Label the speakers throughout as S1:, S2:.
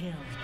S1: double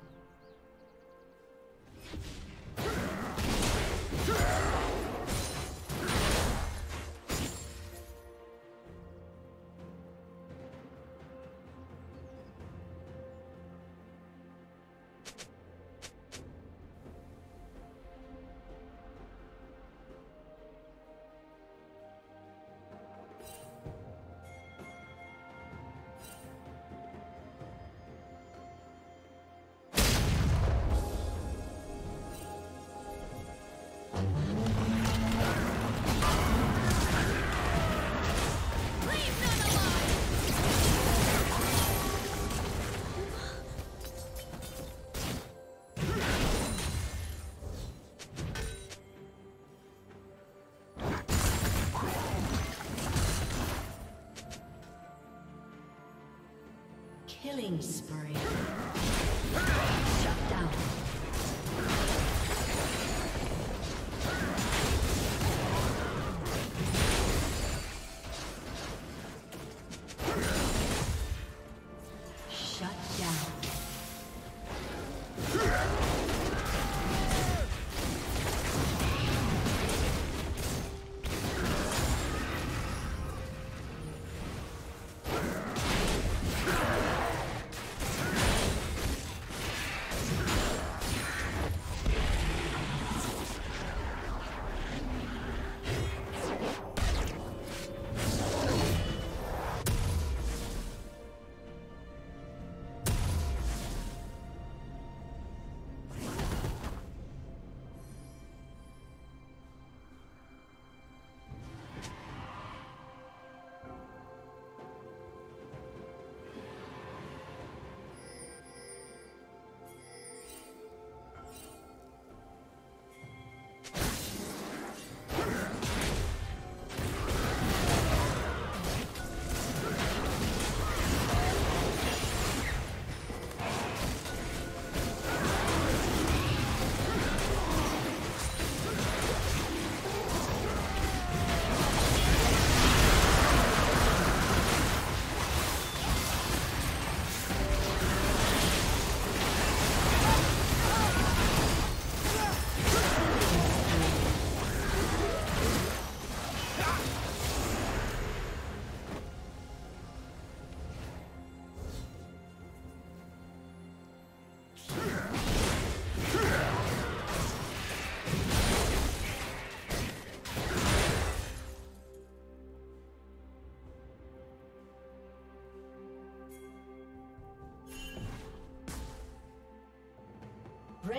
S1: Killing spree.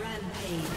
S1: Rampage.